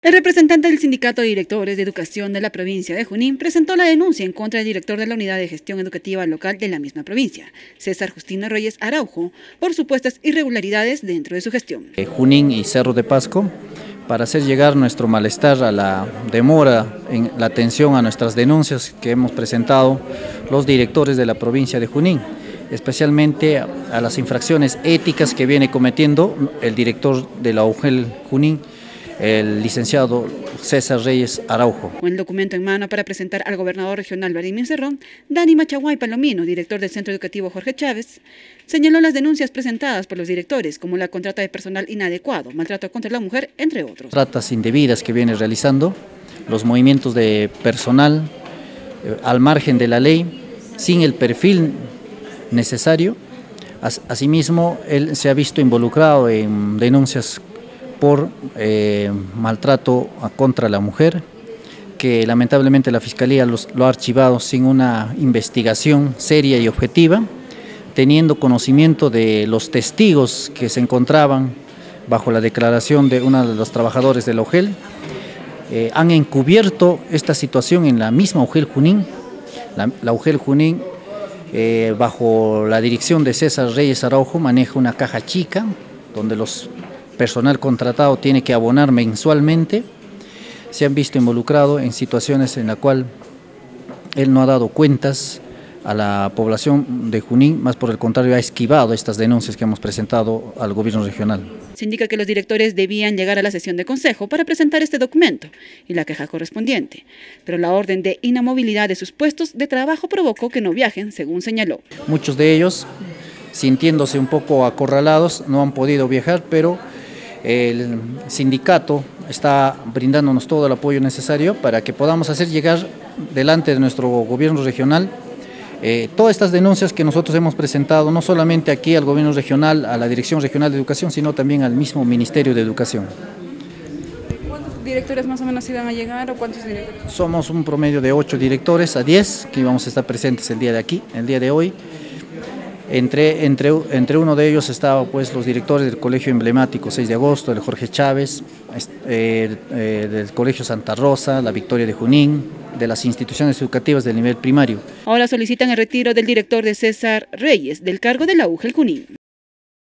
El representante del Sindicato de Directores de Educación de la provincia de Junín presentó la denuncia en contra del director de la Unidad de Gestión Educativa Local de la misma provincia, César Justino Reyes Araujo, por supuestas irregularidades dentro de su gestión. Eh, Junín y Cerro de Pasco, para hacer llegar nuestro malestar a la demora en la atención a nuestras denuncias que hemos presentado los directores de la provincia de Junín especialmente a las infracciones éticas que viene cometiendo el director de la UGEL Junín, el licenciado César Reyes Araujo. Con el documento en mano para presentar al gobernador regional Vladimir Cerrón, Dani Machaguay Palomino, director del Centro Educativo Jorge Chávez, señaló las denuncias presentadas por los directores, como la contrata de personal inadecuado, maltrato contra la mujer, entre otros. Tratas indebidas que viene realizando, los movimientos de personal eh, al margen de la ley, sin el perfil necesario. Asimismo, él se ha visto involucrado en denuncias por eh, maltrato contra la mujer, que lamentablemente la Fiscalía lo ha archivado sin una investigación seria y objetiva, teniendo conocimiento de los testigos que se encontraban bajo la declaración de uno de los trabajadores de la OGEL, eh, han encubierto esta situación en la misma UGEL Junín. La, la UGEL Junín, eh, bajo la dirección de César Reyes Araujo, maneja una caja chica donde los personal contratado tiene que abonar mensualmente, se han visto involucrado en situaciones en la cual él no ha dado cuentas a la población de Junín, más por el contrario ha esquivado estas denuncias que hemos presentado al gobierno regional. Se indica que los directores debían llegar a la sesión de consejo para presentar este documento y la queja correspondiente, pero la orden de inamovilidad de sus puestos de trabajo provocó que no viajen, según señaló. Muchos de ellos, sintiéndose un poco acorralados, no han podido viajar, pero el sindicato está brindándonos todo el apoyo necesario para que podamos hacer llegar delante de nuestro gobierno regional eh, todas estas denuncias que nosotros hemos presentado, no solamente aquí al gobierno regional, a la Dirección Regional de Educación, sino también al mismo Ministerio de Educación. ¿Cuántos directores más o menos iban a llegar o cuántos directores? Somos un promedio de 8 directores a 10 que íbamos a estar presentes el día de aquí, el día de hoy. Entre, entre, entre uno de ellos estaban pues, los directores del Colegio Emblemático 6 de agosto, el Jorge Chávez, eh, eh, del Colegio Santa Rosa, la Victoria de Junín, de las instituciones educativas del nivel primario. Ahora solicitan el retiro del director de César Reyes del cargo de la UGEL Junín.